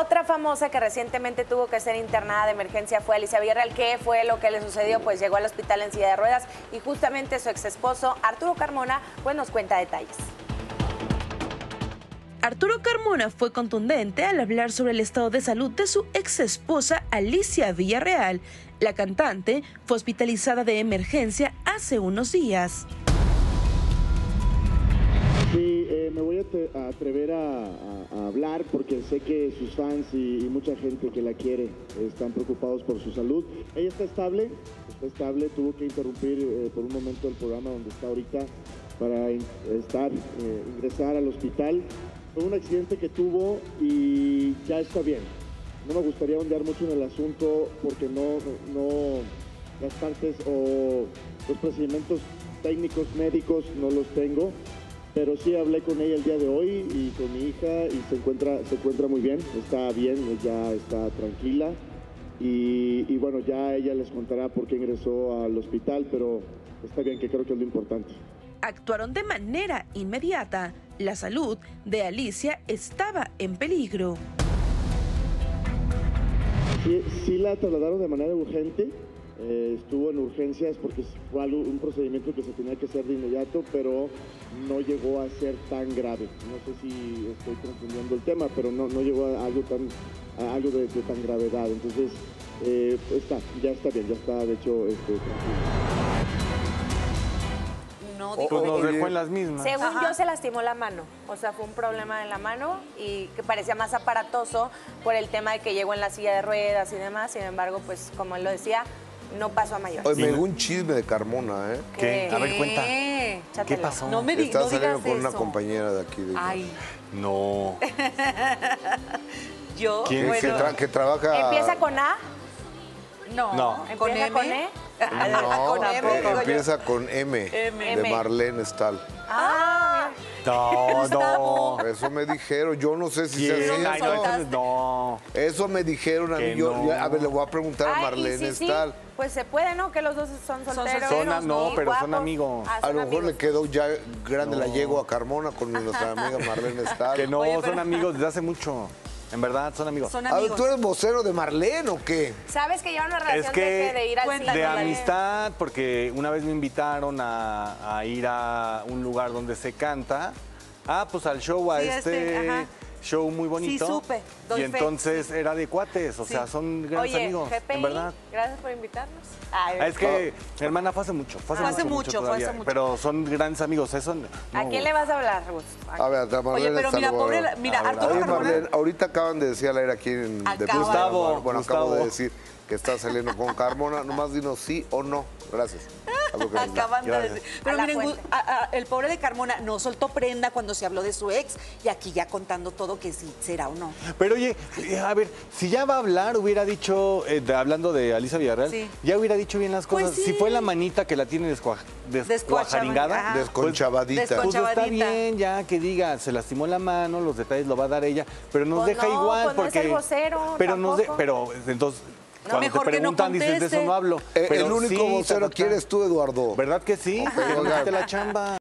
Otra famosa que recientemente tuvo que ser internada de emergencia fue Alicia Villarreal. ¿Qué fue lo que le sucedió? Pues llegó al hospital en silla de ruedas y justamente su ex esposo Arturo Carmona pues nos cuenta detalles. Arturo Carmona fue contundente al hablar sobre el estado de salud de su ex esposa Alicia Villarreal. La cantante fue hospitalizada de emergencia hace unos días. Me voy a, atrever a, hablar porque sé que sus fans y, mucha gente que la quiere están preocupados por su salud. Ella está estable, está estable, tuvo que interrumpir eh, por un momento el programa donde está ahorita para estar, eh, ingresar al hospital. Fue un accidente que tuvo y ya está bien. No me gustaría ondear mucho en el asunto porque no, no las partes o los procedimientos técnicos médicos no los tengo, pero sí hablé con ella el día de hoy y con mi hija y se encuentra, se encuentra muy bien, está bien, ya está tranquila y, y bueno, ya ella les contará por qué ingresó al hospital, pero está bien, que creo que es lo importante. Actuaron de manera inmediata. La salud de Alicia estaba en peligro. Sí, sí la trasladaron de manera urgente, eh, estuvo en urgencias porque fue algo- un procedimiento que se tenía que hacer de inmediato, pero no llegó a ser tan grave. No sé si estoy confundiendo el tema, pero no, no llegó a algo tan a algo de, de tan gravedad. Entonces, eh, está, ya está bien, ya está de hecho este, tranquilo. No, Pues dijo nos que- dejó en las mismas. Según Ajá. yo se lastimó la mano, o sea, fue un problema en la mano y que parecía más aparatoso por el tema de que llegó en la silla de ruedas y demás. Sin embargo, pues como él lo decía, no pasó a mayor. Oye, me llegó un chisme de Carmona, ¿eh? ¿Qué? A ver, cuenta. ¿Qué? ¿Qué Échatelo. pasó? No me di- Está no saliendo digas con una compañera de aquí. De Ay, No. yo, que, bueno, que tra- que trabaja... Empieza con A, no, No. con empieza M. con E. No, con M, empieza con M, M. de Marlene Stahl. Ah, No, no. Eso me dijeron, yo no sé si sea ¿Quién? cierto. Ay, no, entonces no. Eso me dijeron a mí. Que Yo, no. ya, a ver, le voy a preguntar a Ay, Marlene sí. Pues se puede, ¿no? Que los dos son solteros. Son a- no, pero son amigos. Ah, A lo mejor le amigos. quedó ya grande la yegua a Carmona con nuestra amiga Marlene Stahl. Que no, Oye, pero- son amigos desde hace mucho. En verdad, son amigos. Son A ver, amigos. ¿tú eres vocero de Marlene o qué? ¿Sabes que lleva una relación Es que de, ir al cine? de amistad, porque una vez me invitaron a, a ir a un lugar donde se canta. Ah, pues al show, a Sí, este, este. Show muy bonito. supe, doy y fe, entonces era de cuates, o Sí. sea, son grandes Oye, amigos, GPI, en verdad. gracias por invitarnos. Ay, Ah, Es que, hermana, fue hace mucho, fue hace mucho, mucho, fue todavía, hace mucho. Pero son grandes amigos, eso no. ¿A quién le vas a hablar, Gus? A ver, a Marlene Oye, pero mira, pobre, mira, Arturo Oye, Carmona. Marlene, ahorita acaban de decir al aire aquí en de Gustavo, Bueno, acabo de decir que está saliendo con Carmona. Nomás dinos sí o no. Gracias. Acaban de decir. Pero miren, a- a- el pobre de Carmona no soltó prenda cuando se habló de su ex y aquí ya contando todo que si será o no. Pero oye, eh, a ver, si ya va a hablar, hubiera dicho, eh, de- hablando de Alisa Villarreal, Sí. ya hubiera dicho bien las Pues cosas. sí. Si fue la manita que la tiene descua- descuajaringada, Ajá. Desconchavadita. Descon- pues está bien, ya que diga, se lastimó la mano, los detalles lo va a dar ella, pero nos Pues deja no, igual pues no es porque el vocero, pero nos de- pero entonces cuando mejor te que no preguntan dices de eso no hablo. Eh, pero el único sí, vocero ta. eres tú, Eduardo. ¿Verdad que sí? Que no quite la chamba.